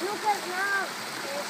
Lucas, não.